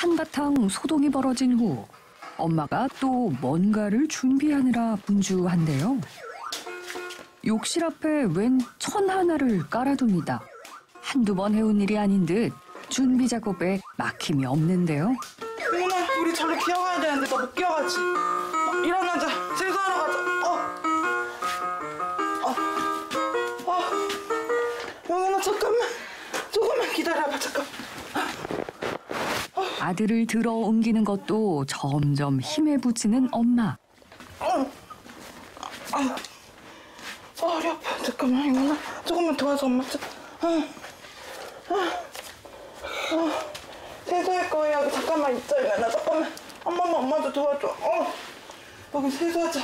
한바탕 소동이 벌어진 후 엄마가 또 뭔가를 준비하느라 분주한데요. 욕실 앞에 웬 천 하나를 깔아둡니다. 한두 번 해온 일이 아닌 듯 준비 작업에 막힘이 없는데요. 누나 우리 절로 기어가야 되는데 너못 기어가지 어, 일어나자 세수하러 가자 어. 어. 어. 영현아 잠깐만 조금만 기다려봐 잠깐 아들을 들어 옮기는 것도 점점 힘에 부치는 엄마. 어. 아. 어, 허리 아파 잠깐만 영현아 조금만 도와줘 엄마 좀. 어. 어. 어. 세수할 거예요 잠깐만 있자 영현아 잠깐만 엄마만 엄마도 도와줘 어. 여기 세수하자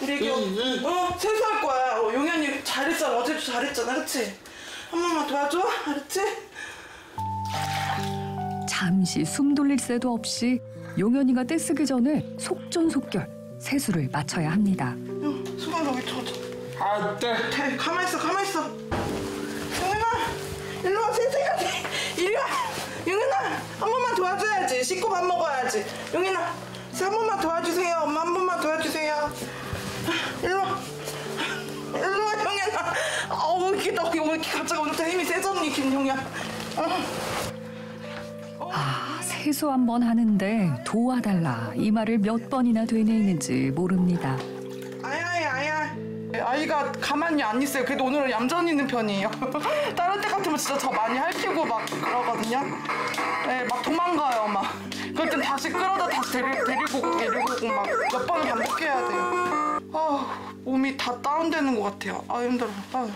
우리 애기 어 세수할 거야 어, 용현이 잘했잖아 어제도 잘했잖아? 한 번만 도와줘 알았지? 잠시 숨 돌릴 새도 없이 용현이가 떼쓰기 전에 속전속결 세수를 마쳐야 합니다. 응 수건 여기 줘줘. 아, 네. 돼 가만 있어 가만 있어. 용현아 일로 와 세수해야지 이리 와. 용현아 한 번만 도와줘야지. 씻고 밥 먹어야지. 용현아 한 번만 도와주세요. 엄마 한 번만 도와주세요. 일로 와. 일로 와 용현아. 어우 이렇게 너왜 이렇게 갑자기 오늘부터 힘이 세졌니 김용현? 어. 아, 세수 한번 하는데 도와달라. 이 말을 몇 번이나 되뇌이는지 모릅니다. 아야 아야 아이가 가만히 안 있어요. 그래도 오늘은 얌전히 있는 편이에요. 다른 때 같으면 진짜 저 많이 핥히고 막 그러거든요. 네, 막 도망가요 막. 땐 다시 끌어다 다시 데리, 데리고 데리고 막 몇 번을 반복해야 돼요. 아 몸이 다 다운되는 것 같아요. 아 힘들어. 아.